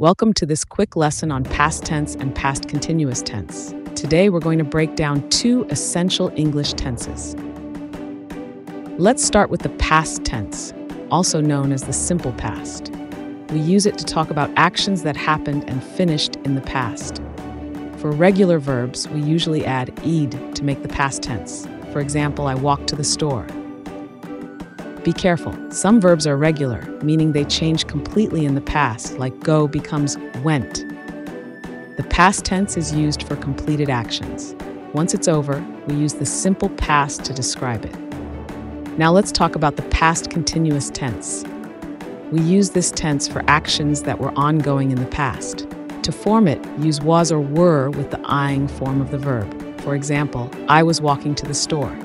Welcome to this quick lesson on past tense and past continuous tense. Today we're going to break down two essential English tenses. Let's start with the past tense, also known as the simple past. We use it to talk about actions that happened and finished in the past. For regular verbs, we usually add ed to make the past tense. For example, I walked to the store. Be careful. Some verbs are regular, meaning they change completely in the past, like go becomes went. The past tense is used for completed actions. Once it's over, we use the simple past to describe it. Now let's talk about the past continuous tense. We use this tense for actions that were ongoing in the past. To form it, use was or were with the ing form of the verb. For example, I was walking to the store.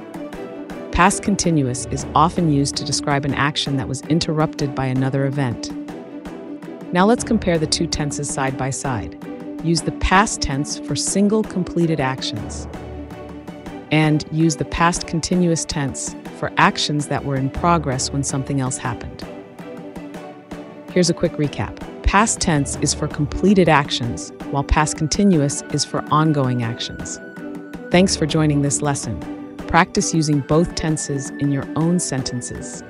Past continuous is often used to describe an action that was interrupted by another event. Now let's compare the two tenses side by side. Use the past tense for single completed actions, and use the past continuous tense for actions that were in progress when something else happened. Here's a quick recap. Past tense is for completed actions, while past continuous is for ongoing actions. Thanks for joining this lesson. Practice using both tenses in your own sentences.